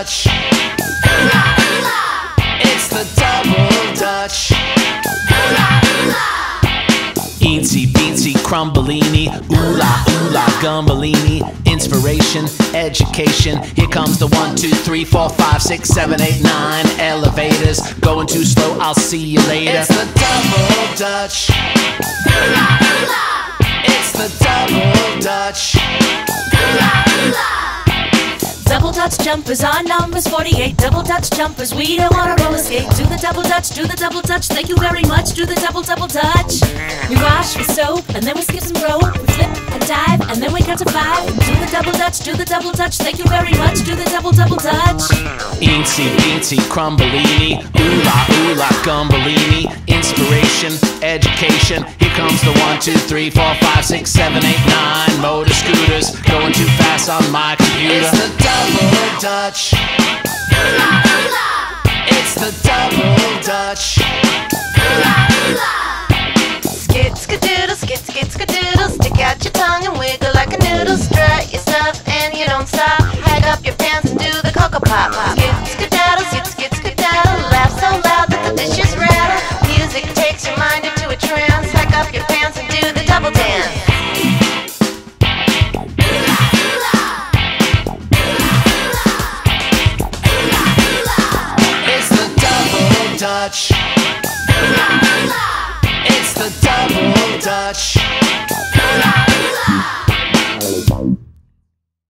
Dutch. It's the double Dutch. Eensy beensy crumbleini, ooh la ooh la gumbalini. Inspiration, education. Here comes the one, two, three, four, five, six, seven, eight, nine elevators. Going too slow, I'll see you later. It's the double Dutch. It's Double Dutch jumpers on numbers 48. Double Dutch jumpers, we don't wanna roller skate. Do the double Dutch, do the double Dutch. Thank you very much. Do the double double Dutch. We wash with soap and then we skip some rope. We flip and dive and then we count to five. Do the double Dutch, do the double Dutch. Thank you very much. Do the double double Dutch. Eensy beensy crumbleini, ooh la ooh la gumbalini. Inspiration, education. Here comes the one, two, three, four, five, six, seven, eight, nine. Motor scooters going too fast on my Dutch. It's the double Dutch. Skit, skadoodle, skit, skit, skadoodle. Stick out your tongue and wiggle like a noodle. Strut your stuff and you don't stop. Hang up your pants and do the cocoa pop. Double